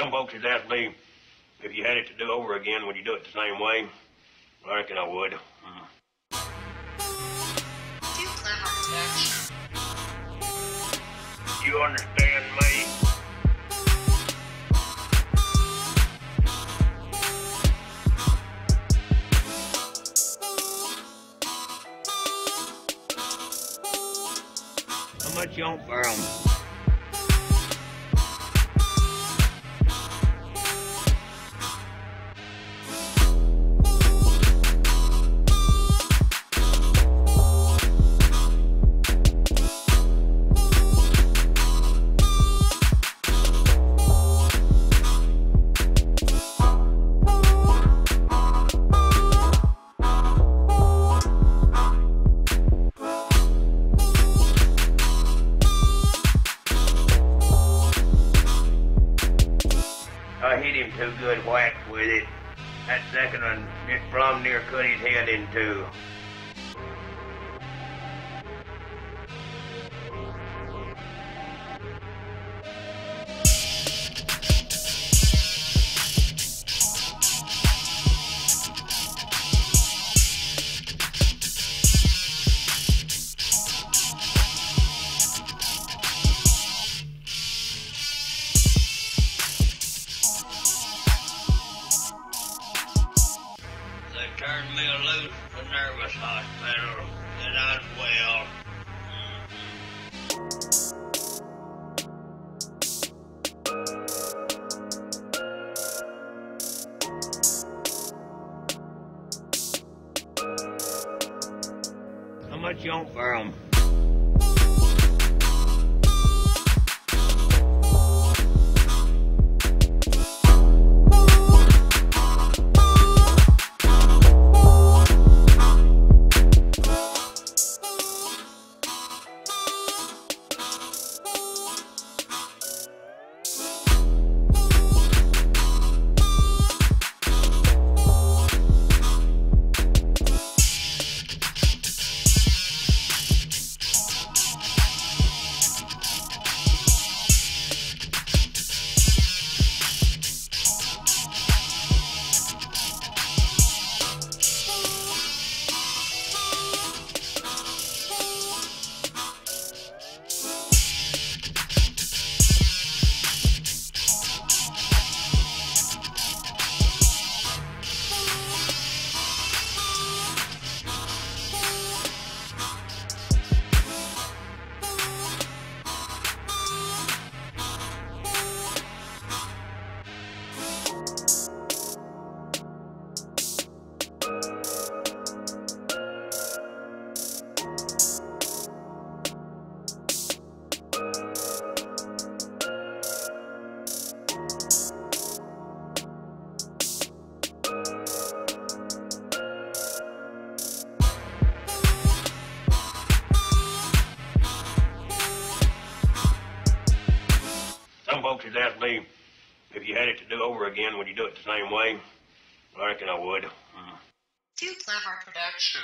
Some folks has asked me if you had it to do over again, would you do it the same way? I reckon I would. Mm. You understand me? How much you want for 'em? Too good whack with it. That second one plumb near cut his head in two. The nervous hospital, and I'm well. How much you want for 'em? Folks has asked me if you had it to do over again, would you do it the same way? I reckon I would. Mm. Too clever production.